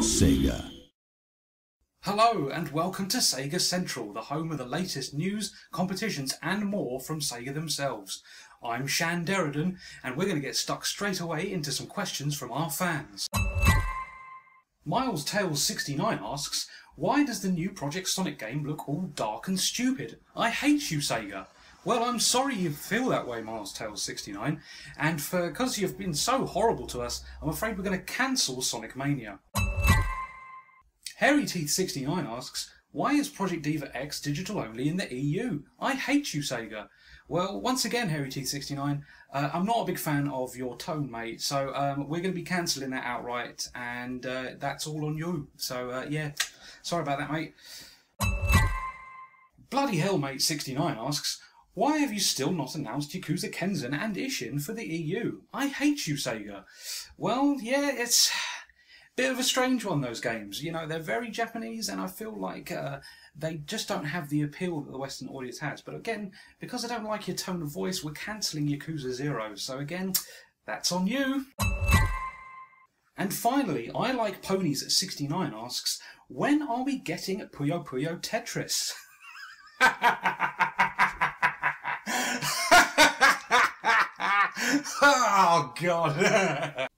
Sega. Hello and welcome to Sega Central, the home of the latest news, competitions and more from Sega themselves. I'm Shan Derriden and we're going to get stuck straight away into some questions from our fans. Miles Tails 69 asks, why does the new Project Sonic game look all dark and stupid? I hate you, Sega. Well, I'm sorry you feel that way, Miles Tails 69, and for because you've been so horrible to us, I'm afraid we're going to cancel Sonic Mania. Hairy Teeth 69 asks, why is Project Diva X digital only in the EU? I hate you, Sega. Well, once again, Hairy Teeth 69, uh, I'm not a big fan of your tone, mate. So um, we're going to be cancelling that outright, and uh, that's all on you. So uh, yeah, sorry about that, mate. Bloody hell, mate 69 asks, why have you still not announced Yakuza Kenzan and Ishin for the EU? I hate you, Sega. Well, yeah, it's bit of a strange one those games. You know they're very japanese and i feel like uh, they just don't have the appeal that the western audience has. But again because i don't like your tone of voice we're cancelling yakuza zero. So again that's on you. And finally i like ponies at 69 asks when are we getting puyo puyo tetris? Oh god